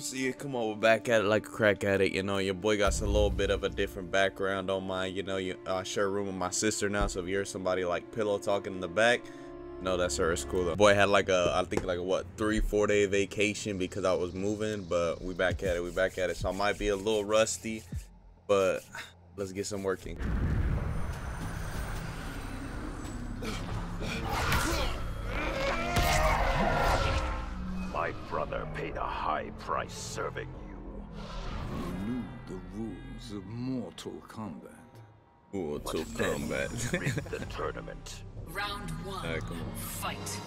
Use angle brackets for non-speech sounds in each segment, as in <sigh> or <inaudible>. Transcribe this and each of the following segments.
See, come over back at it like a crack at it. You know, your boy got a little bit of a different background on mine. You know, you, I share a room with my sister now, so if you hear somebody like pillow talking in the back, no, that's her. It's cool though. Boy had like a, I think like a what, three, four day vacation because I was moving, but we back at it. We back at it. So I might be a little rusty, but let's get some working. My brother paid a high price serving you. You knew the rules of Mortal Kombat. Mortal What combat. rigged the <laughs> tournament. Round one. Alright, come on. Fight.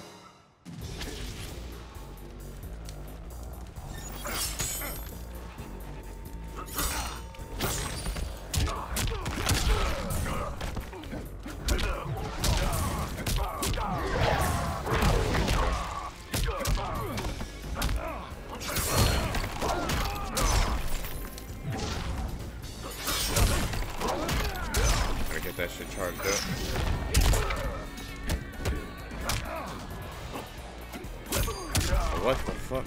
Get that shit charged up. What the fuck?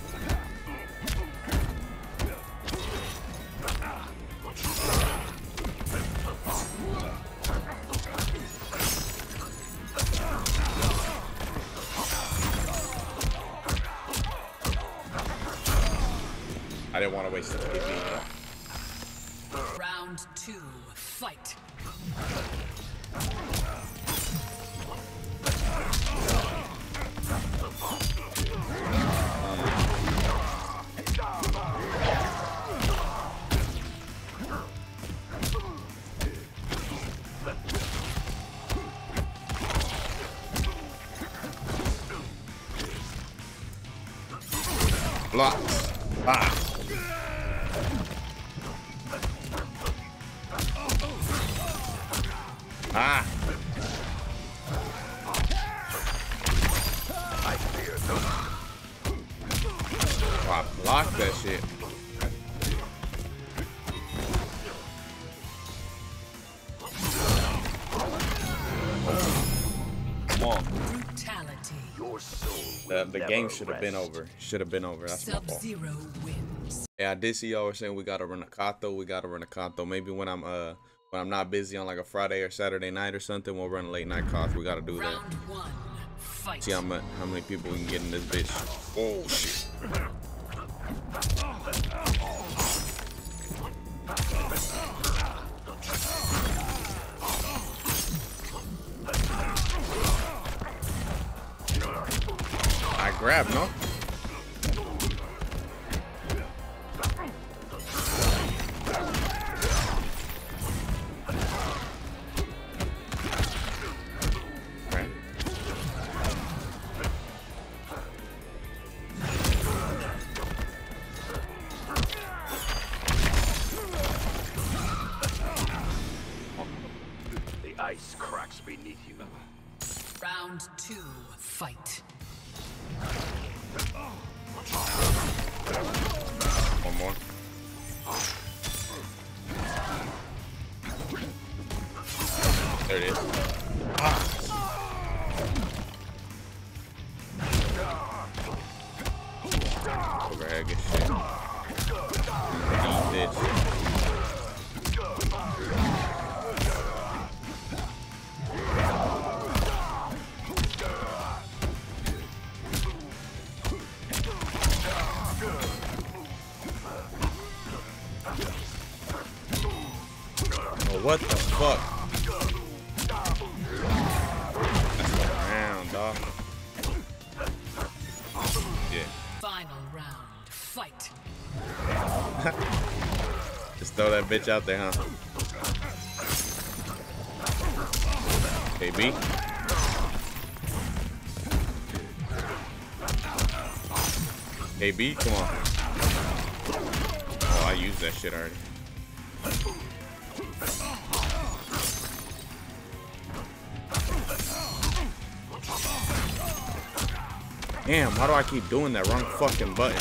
I didn't want to waste this PP. Round two. Fight. Block. Ah. Ah. I fear no Oh, I blocked that shit. Come on. Brutality. your soul. The, the game should have been over. Should have been over. That's my fault. Sub-Zero wins. Yeah, I did see y'all were saying we gotta run a Kato. We gotta run a Kato. Maybe when I'm uh when I'm not busy on like a Friday or Saturday night or something, we'll run a late night Kato. We gotta do that. One. Fight. See how much how many people we can get in this bitch. Oh shit. I grabbed, no? Round two. Fight. One more. There it is. Overhead, shit. Eat this. What the fuck? Round, dog. Yeah. Final round. Fight. <laughs> Just throw that bitch out there, huh? KB. KB, come on. Oh, I used that shit already. Damn, why do I keep doing that wrong fucking button?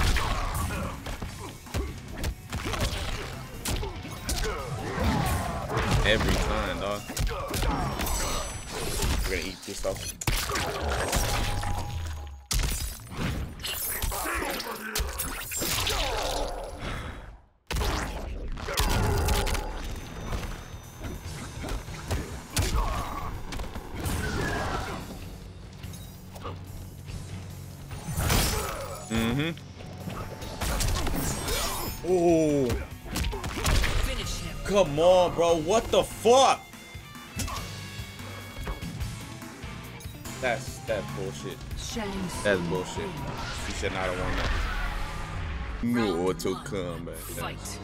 Every time, dog. We're gonna eat this stuff. Mm-hmm. Oh, come on, bro. What the fuck? That's that's bullshit. That's bullshit. You should not have won that. Knew Round it to come back. Fight.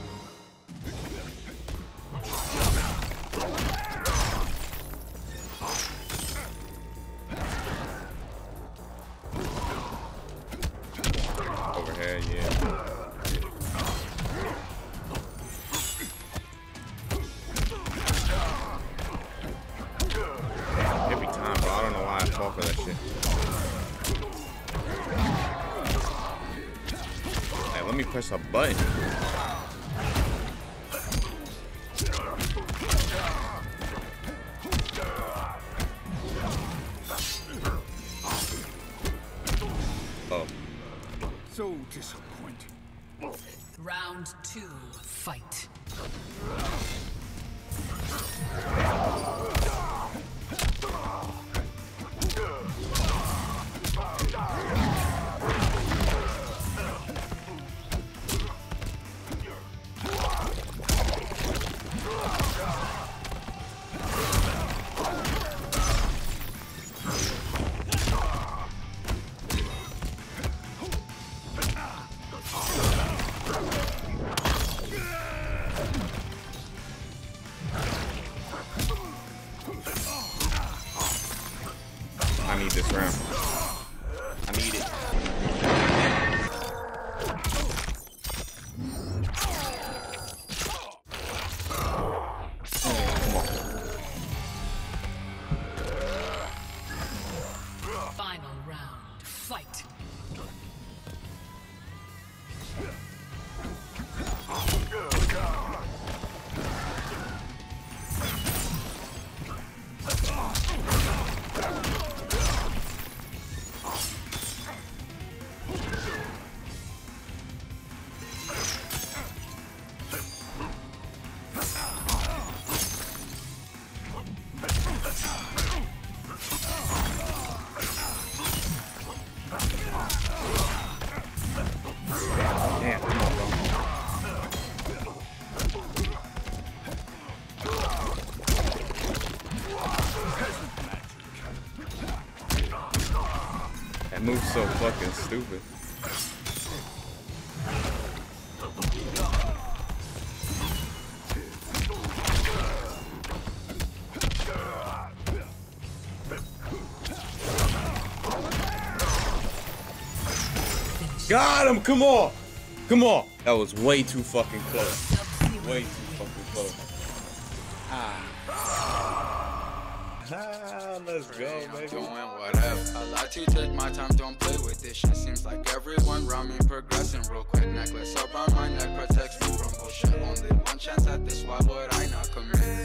Know why for that shit. Hey, let me press a button. Oh. So disappointing. Round two. Fight. Move's so fucking stupid. Got him! Come on! Come on! That was way too fucking close. Way too <laughs> Let's go, I'm baby. doing whatever. I like to take my time, don't play with this shit. Seems like everyone around me progressing real quick. Necklace around my neck protects me from bullshit. Only one chance at this, why would I not commit?